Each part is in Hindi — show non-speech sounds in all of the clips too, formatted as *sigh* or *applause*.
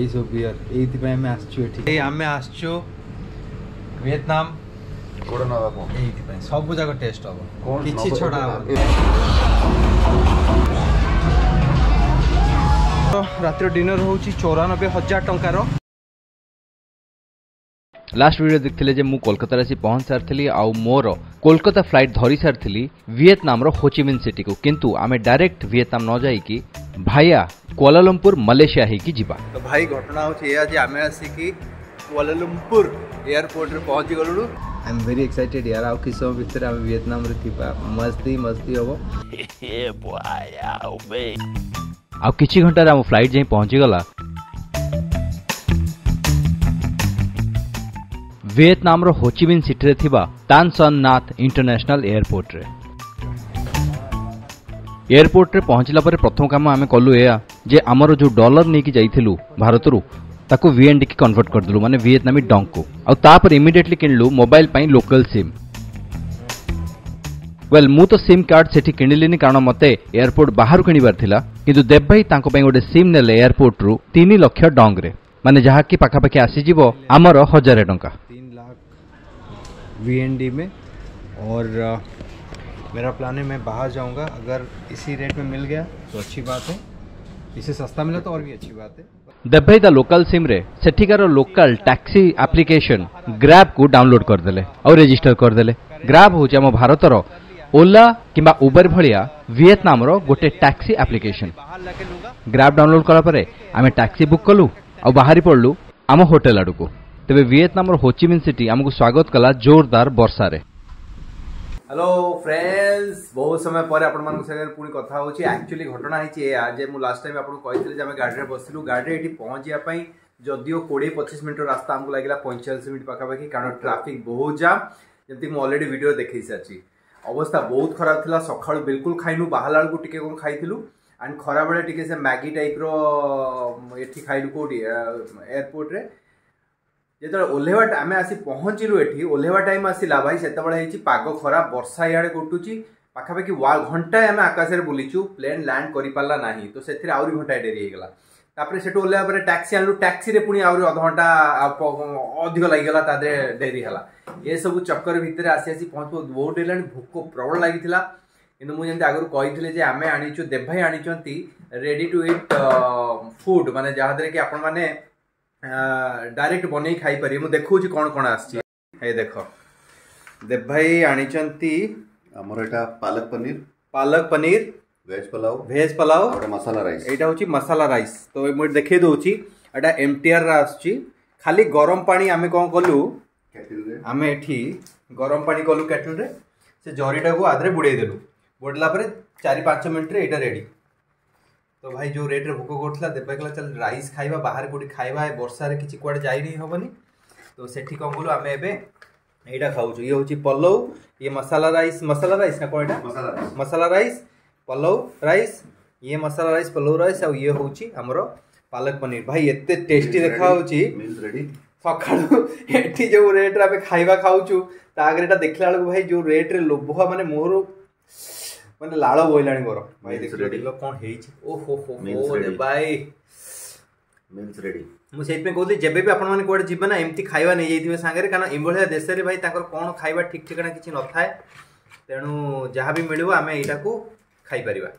ଏଇସବୁ ବିୟର୍ ଏଇଥିପାଇଁ ଆମେ ଆସିଛୁ ଏଠି ଏଇ ଆମେ ଆସିଛୁ ଭିଏତନାମ କୋଡ଼ ନେବାକୁ ଏଇଥିପାଇଁ ସବୁ ଯାକ ଟେଷ୍ଟ ହେବ କିଛି ଛଡ଼ା ହେବ ରାତିର ଡିନର ହେଉଛି ଚଉରାନବେ ହଜାର ଟଙ୍କାର लास्ट भिड देखते मुझ कलकार आँच सारी आर कोलकाता फ्लैट धरी सारी भिएतनामर होचिमिन सिटी को किंतु आम डायरेक्ट भिएतनाम न जा भाइया कोलालमपुर मलेसिया भाई घटना हूँ कोलालमपुर एयरपोर्ट पहुंची गलु आई एम वेरी एक्साइटेड यार आउ किस समय भितर आम भिएतनाम मस्ती मस्ती हम *laughs* आ कि घंटे आम फ्लैट जाए पहुंची गला Vietnam Ho Chi Minh city Tan Son Nhat international airport रे एयरपोर्ट रे पहुंचला परे प्रथम काम आम कलु जे आमर जो डॉलर नहीं कि भारत ताको डी की कन्वर्ट कर करदेलु माने भिएतनामी डंग को आपर इमिडली किणलु मोबाइल पर लोकल सीम वेल मु तो सिम कार्ड से किणिली कारण मत एयरपोर्ट बाहर किंतु देव भाई गोटे सिम ने एयरपोर्ट रू तीन लक्ष डंग्रे माने जहाँकि पाखापाखि आसीज आमर हजार टाँचा वी में और मेरा प्लान है मैं बाहर जाऊंगा अगर इसी रेट में मिल गया तो अच्छी बात है इसे सस्ता मिला तो और भी अच्छी बात है ଦେବେ ତା ଲୋକାଲ ସିମ୍ରେ ସେଠିକାର ଲୋକାଲ ଟ୍ୟାକ୍ସି ଆପ୍ଲିକେସନ୍ ଗ୍ରାବ୍କୁ ଡାଉନଲୋଡ୍ କରିଦେଲେ ଆଉ ରେଜିଷ୍ଟର କରିଦେଲେ ଗ୍ରାବ୍ ହେଉଛି ଆମ ଭାରତର ଓଲା କିମ୍ବା ଉବର ଭଳିଆ ଭିଏତନାମର ଗୋଟେ ଟ୍ୟାକ୍ସି ଆପ୍ଲିକେସନ୍ ଗ୍ରାବ୍ ଡାଉନଲୋଡ୍ କଲା ପରେ ଆମେ ଟ୍ୟାକ୍ସି ବୁକ୍ କଲୁ ଆଉ ବାହାରି ପଡ଼ିଲୁ ଆମ ହୋଟେଲ ଆଡ଼କୁ ᱛᱮবে ᱵᱤᱭᱮᱛᱱᱟᱢ ᱨᱚ ᱦᱚᱪᱤᱢᱤᱱ ᱥᱤᱴᱤ ᱟᱢᱠᱩ ᱥᱣᱟᱜᱚᱛ ᱠᱟᱞᱟ ᱡᱚᱨᱫᱟᱨ ᱵᱚᱨᱥᱟᱨᱮ ᱦᱮᱞᱚ ᱯᱷᱨᱮᱱᱰᱥ ᱵᱚᱦᱩ ᱥᱚᱢᱚᱭ ᱯᱚᱨᱮ ᱟᱯᱱᱚᱢᱟᱱ ᱥᱮᱭᱟᱨ ᱯᱩᱨᱤ ᱠᱟᱛᱷᱟ ᱦᱚᱪᱤ ᱮᱠᱪᱩᱞᱤ ᱜᱷᱚᱴᱱᱟ ᱦᱟᱹᱪᱤ ᱮ ᱟᱡᱮ ᱢᱩ ᱞᱟᱥᱴ ᱴᱟᱭᱤᱢ ᱟᱯᱱᱚᱠᱚ ᱠᱚᱭᱤᱛᱮᱞᱮ ᱡᱮ ᱟᱢᱮ ᱜᱟᱨᱰᱮ ᱨᱮ ᱵᱟᱥᱤᱞᱩ ᱜᱟᱨᱰᱮ ᱨᱮ ᱤᱴᱤ ᱯᱚᱦᱰᱤᱭᱟ ᱯᱟᱭ ᱡᱚᱫᱤ ᱚ ᱠᱚᱰᱮ 25 ᱢᱤᱱᱤᱴ ᱨ जो ओल्लवा आम आस पहुँचल ओल्लवा टाइम आसला भाई से पग खराब बर्षा इे कटुची पखापाखि वा घंटाए आम आकाशे बुलीचु प्लेन लैंड कर पार्ला ना तो से आहरी डेरी होगापर से टैक्सी आनलु टैक्सी पुणी आहरी अध घंटा अधिक लगेगा डेरी है ये सब चक्कर भितर आसी आस पहुँच बहुत डेला भोक प्रबल लगी कि आगर कही आम आनीचु देभ आनी रेडी टू इट फुड मानने जहाद्वे कि आप डायरेक्ट बन खाई मुझे देखिए कौन कौन आई देख देव भाई आनी पालक पनीर पालक पनीर भेज पलाओ भेज पलाओ मसाला राइस एटा हूँ मसाला राइस तो मुझे देखे दौर एटा एम टी आर खाली गरम पा आम कौन कलु आम एटी गरम पा कलु कैटिल जरीटा को आधे बुड़ेदेलु बुड़ला चार पांच मिनट रेडी तो भाई जो रेट रे भोग करुला देवे कहला चल रईस खाइबा बाहर कौट खाइबा बर्षार किसी नहीं जाबनी तो से कौन कलु आम एटा खाऊ ये हूँ पलौ ये मसाला रईस मसाला रईस ना कौन मसाला रईस पलौ रईस ये मसाला रईस पलौ रईस आए हूँ आम पालक पनीर भाई एत टेस्ट देखा सका जो रेट्रे खाइबा खाऊ देखा बेलू भाई जो रेट्रे लोभ मानते मोर ମାନେ ଲାଳ ବୋହିଲାଣି ମୋର ଭାଇ ଦେଖିଲ କ'ଣ ହେଇଛି ଓହୋ ହୋ ଭାଇ ମିଲ୍ସ ରେଡି ମୁଁ ସେଇଥିପାଇଁ କହୁଥିଲି ଯେବେ ବି ଆପଣମାନେ କୁଆଡ଼େ ଯିବେ ନା ଏମିତି ଖାଇବା ନେଇଯାଇଥିବେ ସାଙ୍ଗରେ କାରଣ ଏଭଳିଆ ଦେଶରେ ଭାଇ ତାଙ୍କର କ'ଣ ଖାଇବା ଠିକ୍ ଠିକଣା କିଛି ନଥାଏ ତେଣୁ ଯାହା ବି ମିଳିବ ଆମେ ଏଇଟାକୁ ଖାଇପାରିବା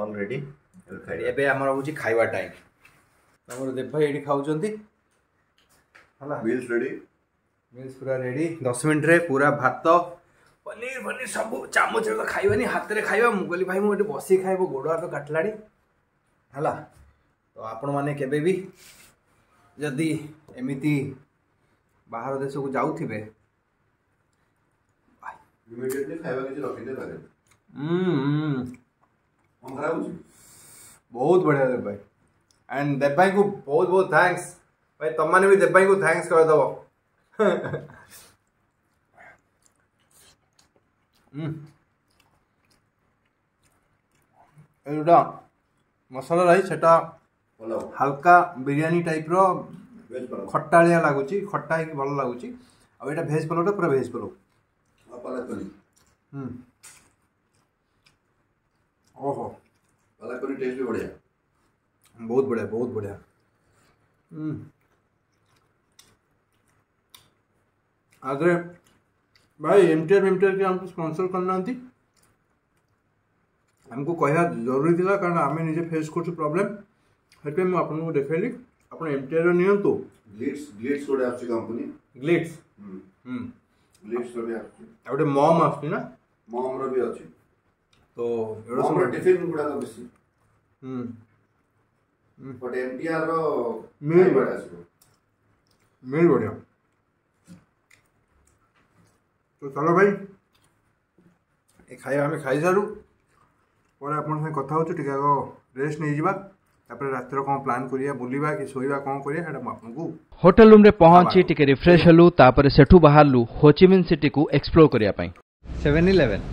ଅଲରେଡ଼ି ଏବେ ଆମର ହେଉଛି ଖାଇବା ଟାଇମ୍ ଆମର ଦେବ ଭାଇ ଏଇଠି ଖାଉଛନ୍ତି ହେଲା ମିଲ୍ସ ରେଡି ମିଲ୍ସ ପୁରା ରେଡି ଦଶ ମିନିଟ୍ରେ ପୁରା ଭାତ पनीर पनीर सब चामच खाइबानी हाथ में खाइबा मुझे भाई मुझे बस खाइब गोड़ हाथ काटला है तो आपण मैने के जदि एमती बाहर देश को जाऊ थे बहुत बढ़िया देव भाई एंड देव भाई को बहुत बहुत थैंक्स भाई तुमने भी देव भाई को थैंक्स करदेव यहाँ मसला रही सेटा हालका बिरयानी टाइप रो खट्टा खटा लगुच खटा ही भल लगुच भेज पलो टा पूरा भेज पलो ओहो बढ़िया बहुत बढ़िया बहुत बढ़िया अगर भाई एमटीआर एमटीआर के आमको स्पन्सर करना आमको कह जरूरी था कारण आम निजे फेस कर प्रोब्लेम से आपको आप एमटीआर नियंतु ग्लीट्स ग्लीट्स गोटे कंपनी ग्लीट्स बढ़िया मेल बढ़िया तो चलो भाई ଏ ଖାଇବା ଆମେ ଖାଇସାରୁ ପରେ ଆପଣଙ୍କ ସାଙ୍ଗେ କଥା ହେଉଛୁ ଟିକେ ଆଗ ରେଷ୍ଟ ନେଇଯିବା ତାପରେ ରାତିର କ'ଣ ପ୍ଲାନ୍ କରିବା ବୁଲିବା କି ଶୋଇବା କ'ଣ କରିବା ସେଇଟା ମୁଁ ଆପଣଙ୍କୁ ହୋଟେଲ ରୁମ୍ରେ ପହଞ୍ଚି ଟିକେ ରିଫ୍ରେଶ ହେଲୁ ତାପରେ ସେଠୁ ବାହାରିଲୁ ହୋଚିମିନ୍ ସିଟିକୁ ଏକ୍ସପ୍ଲୋର କରିବା ପାଇଁ ସେଭେନ୍ ଇଲେଭେନ୍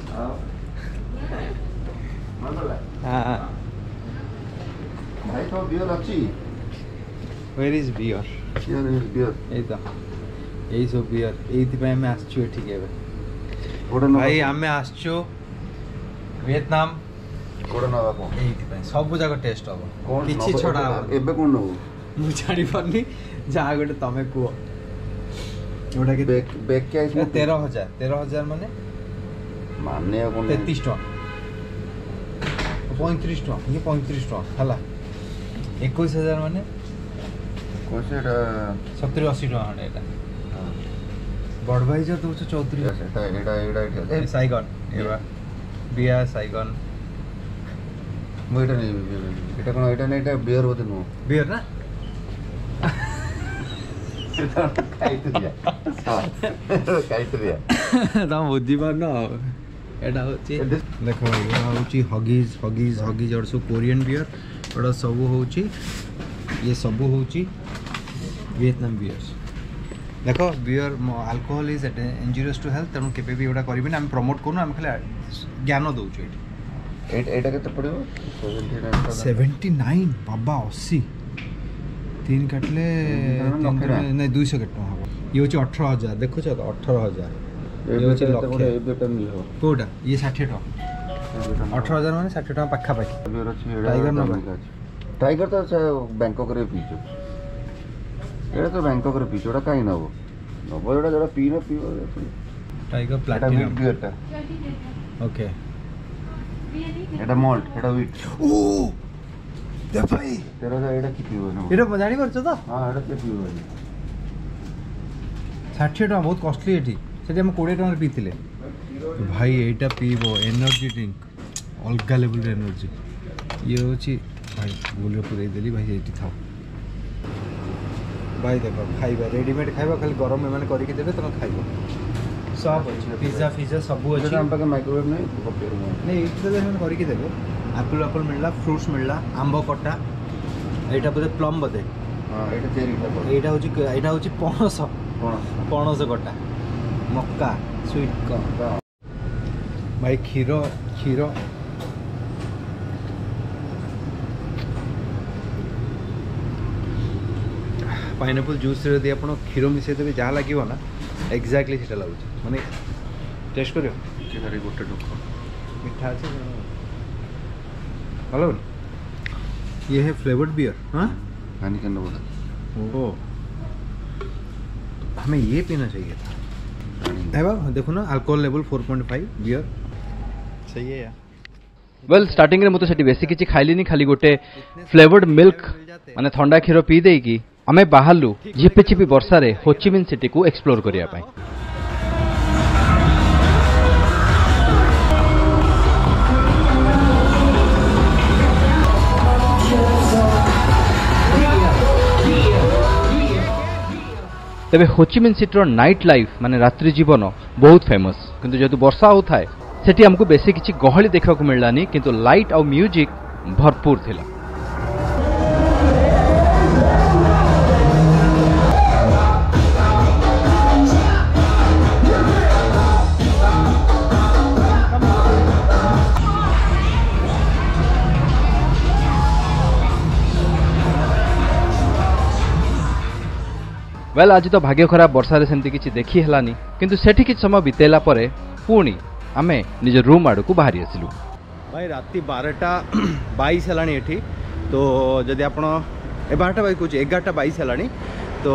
ଭାଇ ତମ ବିୟର ଅଛି Where is beer? Here is beer. Either. এই সব বিয়ার এইথিপাই আমি আসছু এঠিক এবে ভাই আমি আসছু ভিয়েতনাম କୋଉଟା ନେବା କ'ଣ ଏଇଥିପାଇଁ ସବୁ ଯାକ ଟେଷ୍ଟ ହବ କିଛି ଛଡ଼ା ହବ ଏବେ କ'ଣ ନେବୁ ମୁଁ ଜାଣିପାରୁନି ଯାହା ଗୋଟେ ତମେ କୁହ ଯୋଉଟା କି ତେର ହଜାର ତେର ହଜାର ମାନେ ମାନେ ଆଉ କ'ଣ ତେତିଶ ଟଙ୍କା ପଇଁତିରିଶ ଟଙ୍କା ଇଏ ପଇଁତିରିଶ ଟଙ୍କା ହେଲା ଏକୋଇଶ ହଜାର ମାନେ ଏକୋଇଶ ଏଇଟା ସତୁରି ଅଶୀ ଟଙ୍କା ଖଣ୍ଡେ ଏଇଟା বড়ভাইজা তো হচ্ছে চৌধুরী এটা এটা এটা এই সাইগন এবা বিয়া সাইগন মু এটা নেই এটা কোন এটা না এটা বিয়ার বোধ নো বিয়ার না ତମେ ବୁଝିପାରୁନ ଏଇଟା ହେଉଛି ଦେଖ ଏଗୁଡ଼ା ହେଉଛି ହଗିଜ୍ ହଗିଜ୍ ହଗିଜ୍ ଏଗୁଡ଼ା ସବୁ କୋରିଆନ୍ ବିୟର୍ ଏଗୁଡ଼ା ସବୁ ହେଉଛି ଇଏ ସବୁ ହେଉଛି ଭିଏତନାମ ବିୟର୍ସ দেখ beer alcohol is injurious to health তেমন কেবে বি এটা করবি না আমি প্রমোট করুন আমি খালি জ্ঞান দেউছু এটি এটা কত পড়ব 79 বাবা 80 তিন কাটলে না 200 কেটে টাকা হবে ইয়ে হচ্ছে 18000 দেখুছ তো 18000 ইয়ে হচ্ছে লক্ষে কোটা ইয়ে 60 টাকা 18000 মানে 60 টাকা পাখাপাখি টাইগার টাইগার তো ব্যাংকক রে পিছো এটা তো ব্যাংককের পিচ ওটা কাই নেবো নেবো ওটা যারা পিনে পিও টাইগার প্ল্যাটিনাম এটা ওকে এটা মল্ট এটা উইট ও দে ভাই যা এটা কি পিও না এটা জানি করছো তো হ্যাঁ এটা কি পিও না 60 টাকা বহুত কস্টলি এটি সেটি আমি 20 টাকার পিছিলে ভাই এইটা পিবো এনার্জি ড্রিঙ্ক অলগা লেভেলের এনার্জি ইয়ে হচ্ছে ভাই গুলিয়ে পুরাই দিলি ভাই এটি থাও ভাই দেখো খাইবা রেডিমেড খাইবা খালি গরম এমানে করিকি দেবে তুমি খাইব সব আছে পিজ্জা ফিজা সবু আছে যেটা আমাকে মাইক্রোওয়েভ নাই নাই এইটা এমানে করিকি দেবে আপেল আপেল মিললা ফ্রুটস মিললা আম্ব কটা এইটা বোধে প্লম বোধে এইটা হচ্ছে এইটা হচ্ছে পଣସ ପଣସ କଟା ମକା ସୁଇଟ୍ ଭାଇ କ୍ଷୀର କ୍ଷୀର ପାଇନାପଲ୍ जूस ଯଦି ଆପଣ କ୍ଷୀର ମିଶାଇ ଦେବେ ଯାହା ଲାଗିବ ନା ଏକ୍ଜାକ୍ଟଲି ସେଇଟା ଲାଗୁଛି ये है फ्लेवर्ड बियर हाँ ओ हमें ये पीना चाहिए था देखो ना अल्कोहल लेवल 4.5 बियर सही है यार वेल स्टार्टिंग रे मु तो बेसी किछि खाली गोटे फ्लेवर्ड मिल्क माने ठंडा खीर पी देई की ଆମେ ବାହାରିଲୁ ଝିପିଝିପି ବର୍ଷାରେ ହୋଚିମିନ୍ ସିଟିକୁ ଏକ୍ସପ୍ଲୋର କରିବା ପାଇଁ ତେବେ ହୋଚିମିନ୍ ସିଟିର ନାଇଟ୍ ଲାଇଫ୍ ମାନେ ରାତ୍ରି ଜୀବନ ବହୁତ ଫେମସ୍ କିନ୍ତୁ ଯେହେତୁ ବର୍ଷା ହେଉଥାଏ ସେଠି ଆମକୁ ବେଶୀ କିଛି ଗହଳି ଦେଖିବାକୁ ମିଳିଲାନି କିନ୍ତୁ ଲାଇଟ୍ ଆଉ ମ୍ୟୁଜିକ୍ ଭରପୁର ଥିଲା वेल आज तो भाग्य खराब बर्षार सेमती किसी देखी हलानी किंतु सेठी किसी समय बीतेला पुणी आम निज रूम आड़ को बाहरी आसलु भाई रात बारटा बैस है तो जदि आप बारटा बाई कहे एगारटा बैस है तो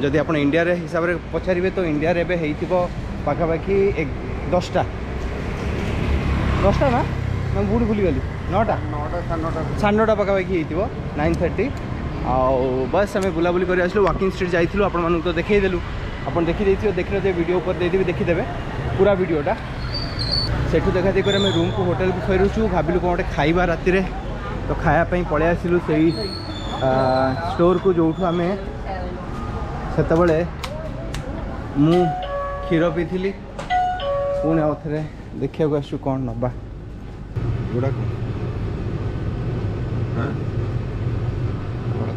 जदि आप इंडिया हिसाब से पचारे तो इंडिया पखापाखि दसटा दसटा ना मुझे भूल भूल गली नौटा नौटा साढ़े नौटा साढ़े नौटा नाइन थर्टी आस बस आम बुलाबुली कर वाकिंग स्ट्रीट जाइलु आपण तो देखेदेलु आप देखी देखिए देखिदे देखिन भिडियो उपर देदेवि देखिदेवे पूरा भिडटा से देखा देखी आम रूम को होटेल को फेरुचु भाविलु कौन गोटे खाइबा रात तो खायापी पलै आसलु से स्टोर को जो आम से मु क्षीर पी थी पुणे आउ थे देखा आस नवा गुड़ाक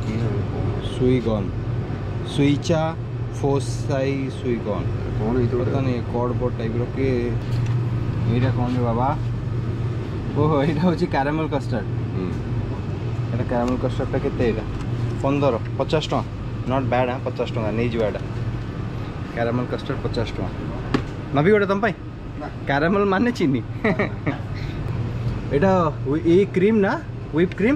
सुईगॉन सुईचा फोसाई सुईगॉन कौन है पता नहीं कॉर्डबोर्ड टाइप के এইটা কম রে বাবা ও এটা হচ্ছে ক্যারামেল কাস্টার্ড এটা ক্যারামেল কাস্টার্ডটা কেতে এটা পনেরো পচাশ টাকা নট ব্যাড হ্যাঁ পচাশ টাকা নেইযিব এটা ক্যারামেল কাস্টার্ড পচাশ টাকা নবি ওটা তুমি ক্যারামেল মানে চিনি এটা এই ক্রিম না হুইপ ক্রিম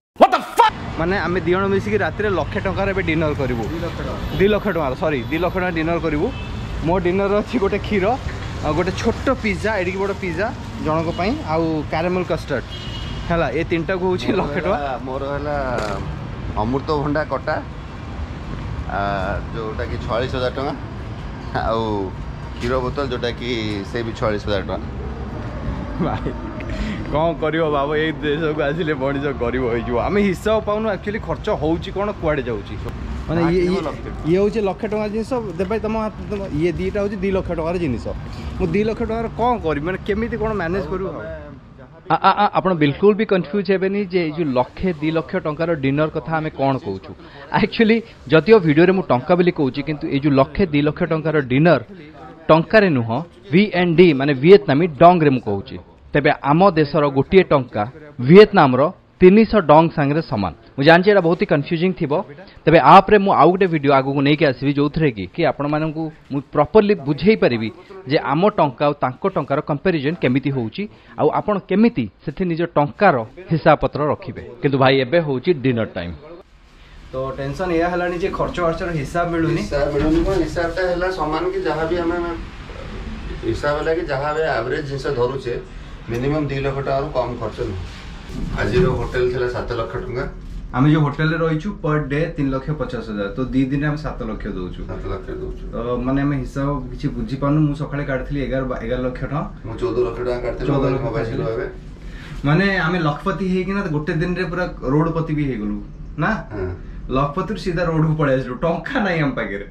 ମାନେ ଆମେ ଦୁଇ ଜଣ ମିଶିକି ରାତିରେ ଲକ୍ଷେ ଟଙ୍କାର ଏବେ ଡିନର କରିବୁ ଦୁଇ ଲକ୍ଷ ଟଙ୍କାର ସରି ଦୁଇ ଲକ୍ଷ ଟଙ୍କା ଡିନର କରିବୁ ମୋ ଡିନର ଅଛି ଗୋଟେ କ୍ଷୀର ଆଉ ଗୋଟେ ଛୋଟ ପିଜା ଏଡ଼ିକି ବଡ଼ ପିଜା ଜଣଙ୍କ ପାଇଁ ଆଉ କ୍ୟାରାମେଲ୍ କଷ୍ଟର୍ଡ଼ ହେଲା ଏ ତିନିଟାକୁ ହେଉଛି ଲକ୍ଷେ ଟଙ୍କା ମୋର ହେଲା ଅମୃତଭଣ୍ଡା କଟା ଯେଉଁଟାକି ଛୟାଳିଶ ହଜାର ଟଙ୍କା ଆଉ କ୍ଷୀର ବୋତଲ ଯେଉଁଟାକି ସେ ବି ଛୟାଳିଶ ହଜାର ଟଙ୍କା କ'ଣ କରିବ ବାବୁ ଏଇ ଦେଶକୁ ଆସିଲେ ମଣିଷ ଗରିବ ହେଇଯିବ ଆମେ ହିସାବ ପାଉନୁ ଆକ୍ଚୁଆଲି ଖର୍ଚ୍ଚ ହେଉଛି କ'ଣ କୁଆଡ଼େ ଯାଉଛି ମାନେ ଇଏ ହେଉଛି ଲକ୍ଷେ ଟଙ୍କା ଜିନିଷ ଦେବାଇ ତମ ଇଏ ଦୁଇଟା ହେଉଛି ଦୁଇ ଲକ୍ଷ ଟଙ୍କାର ଜିନିଷ ମୁଁ ଦୁଇ ଲକ୍ଷ ଟଙ୍କାର କ'ଣ କରିବି ମାନେ କେମିତି କ'ଣ ମ୍ୟାନେଜ୍ କରିବୁ ଆପଣ ବିଲକୁଲ ବି କନଫ୍ୟୁଜ୍ ହେବେନି ଯେ ଏଇ ଯେଉଁ ଲକ୍ଷେ ଦୁଇ ଲକ୍ଷ ଟଙ୍କାର ଡିନର କଥା ଆମେ କ'ଣ କହୁଛୁ ଆକ୍ଚୁଆଲି ଯଦିଓ ଭିଡ଼ିଓରେ ମୁଁ ଟଙ୍କା ବୋଲି କହୁଛି କିନ୍ତୁ ଏଇ ଯେଉଁ ଲକ୍ଷେ ଦୁଇ ଲକ୍ଷ ଟଙ୍କାର ଡିନର ଟଙ୍କାରେ ନୁହଁ ଭି ଏନ୍ ଡି ମାନେ ଭିଏତନାମୀ ଡଙ୍ଗରେ ମୁଁ କହୁଛି ᱛᱮবে আমো দেশৰ গুটিয়ে টংকা ভিয়েটনামৰ 300 ডং সাংৰে সমান মই জানো চি এটা বহুতই কনফিউজিং থিবো তebe আপৰে মই আউগডে ভিডিও আগোক নেকি আসিবী যোতৰে কি কি আপোন মাননক মই প্রপৰলি বুজাই পৰিবী যে আমো টংকা আৰু তাংক টংকাৰ কম্পেৰিজন কেমিতি হয়চি আৰু আপোন কেমিতি সেটি নিজৰ টংকাৰ হিসাবপত্র ৰাখিবে কিন্তু ভাই এবে হয়চি ডিনার টাইম তো টেনচন ইয়া হলানি যে খৰচো আছৰ হিসাব মেলুনি স্যার ভিডিওখন হিসাবতা হলা সমান কি জহা বি আমি হিসাবলা কি জহা এভৰেজ হিচাপ ধৰুচে ମିନିମମ୍ ଦୁଇ ଲକ୍ଷ ଟଙ୍କାରୁ କମ୍ ଖର୍ଚ୍ଚ ନୁହଁ ଆଜିର ହୋଟେଲ ଥିଲା ସାତ ଲକ୍ଷ ଟଙ୍କା ଆମେ ଯୋଉ ହୋଟେଲରେ ରହିଛୁ ପର ଡେ ତିନି ଲକ୍ଷ ପଚାଶ ହଜାର ତ ଦି ଦିନରେ ଆମେ ସାତ ଲକ୍ଷ ଦଉଛୁ ସାତ ଲକ୍ଷ ଦଉଛୁ ତ ମାନେ ଆମେ ହିସାବ କିଛି ବୁଝିପାରୁନୁ ମୁଁ ସକାଳେ କାଢିଥିଲି ଏଗାର ଏଗାର ଲକ୍ଷ ଟଙ୍କା ମୁଁ ଚଉଦ ଲକ୍ଷ ଟଙ୍କା କାଢିଥିଲି ଚଉଦ ଲକ୍ଷ ପାଇଥିଲୁ ଏବେ ମାନେ ଆମେ ଲକ୍ଷପତି ହେଇକିନା ଗୋଟେ ଦିନରେ ପୁରା ରୋଡପତି ବି ହେଇଗଲୁ ନା ଲକ୍ଷପତିରୁ ସିଧା ରୋଡକୁ ପଳେଇ ଆସିଲୁ ଟଙ୍କା ନାହିଁ ଆମ ପାଖରେ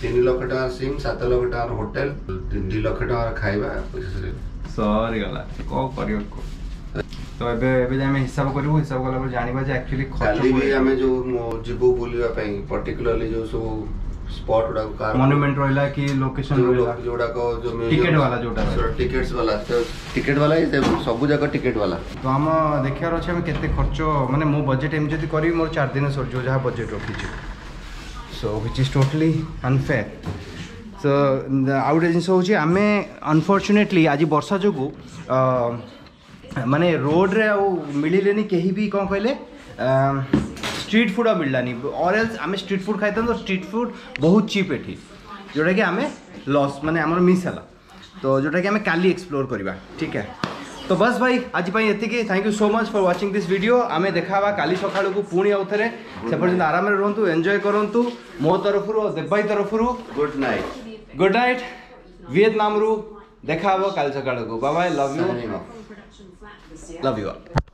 ତିନି ଲକ୍ଷ ଟଙ୍କା ସିମ୍ ସାତ ଲକ୍ଷ ଟଙ୍କାର ହୋଟେଲ ଦୁଇ ଲକ୍ଷ ଟଙ୍କାର ଖାଇବା ପଇସା ସରିଗଲା ସରିଗଲା କ'ଣ କରିବା କୁହ ତ ଏବେ ଏବେ ଯାଇ ଆମେ ହିସାବ କରିବୁ ହିସାବ କଲା ପରେ ଜାଣିବା ଯେ ଆକ୍ଚୁଆଲି କାଲି ବି ଆମେ ଯୋଉ ଯିବୁ ବୁଲିବା ପାଇଁ ପର୍ଟିକୁଲାରଲି ଯୋଉ ସବୁ ସ୍ପଟ ଗୁଡାକ ମନୁମେଣ୍ଟ ରହିଲା କି ଲୋକେସନ ଯୋଉଗୁଡାକ ଟିକେଟ ବାଲା ଯୋଉଟା ଟିକେଟ୍ସ ବାଲା ଟିକେଟ ବାଲା ସବୁ ଯାକ ଟିକେଟ ବାଲା ତ ଆମ ଦେଖିବାର ଅଛି ଆମେ କେତେ ଖର୍ଚ୍ଚ ମାନେ ମୋ ବଜେଟ୍ ଏମିତି ଯଦି କରିବି ମୋର ଚାରି ଦିନ ସରିଯିବ ଯାହା ବଜେଟ୍ ରଖିଛି so which is totally unfair so ଆଉ ଗୋଟେ ଜିନିଷ ହେଉଛି ଆମେ ଅନଫର୍ଚୁନେଟଲି ଆଜି ବର୍ଷା ଯୋଗୁଁ ମାନେ ରୋଡ଼ରେ ଆଉ ମିଳିଲେନି କେହି ବି କ'ଣ କହିଲେ ଷ୍ଟ୍ରିଟ୍ ଫୁଡ଼୍ ଆଉ ମିଳିଲାନି ଅର୍ ଏଲ୍ସ ଆମେ ଷ୍ଟ୍ରିଟ୍ ଫୁଡ଼୍ ଖାଇଥାନ୍ତୁ ଷ୍ଟ୍ରିଟ୍ ଫୁଡ଼୍ ବହୁତ ଚିପ୍ ଏଠି ଯେଉଁଟାକି ଆମେ ଲସ୍ ମାନେ ଆମର ମିସ୍ ହେଲା ତ ଯେଉଁଟାକି ଆମେ କାଲି ଏକ୍ସପ୍ଲୋର୍ କରିବା ଠିକ୍ ହେ তো બસ ભાઈ આજ ପାଇଁ ଏତିକି thank you so much for watching this video ଆମେ ଦେଖାହେବା କାଲି ସକାଳକୁ ପୁଣି ଆଉ ଥରେ ସେ ପର୍ଯ୍ୟନ୍ତ ଆରାମରେ ରୁହନ୍ତୁ ଏନ୍ଜୟ କରନ୍ତୁ ମୋ ତରଫରୁ ଆଉ ଦେବ ଭାଇ ତରଫରୁ ଗୁଡ୍ ନାଇଟ୍ ଗୁଡ୍ ନାଇଟ୍ ଭିଏତନାମରୁ ଦେଖାହେବ କାଲି ସକାଳକୁ ବାବା I love you love you all